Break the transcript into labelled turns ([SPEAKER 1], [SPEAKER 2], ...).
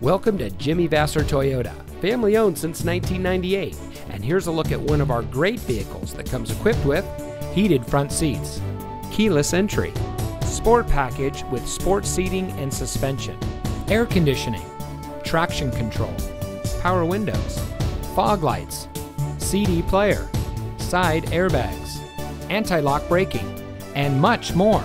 [SPEAKER 1] Welcome to Jimmy Vasser Toyota, family owned since 1998. And here's a look at one of our great vehicles that comes equipped with heated front seats, keyless entry, sport package with sport seating and suspension, air conditioning, traction control, power windows, fog lights, CD player, side airbags, anti lock braking, and much more.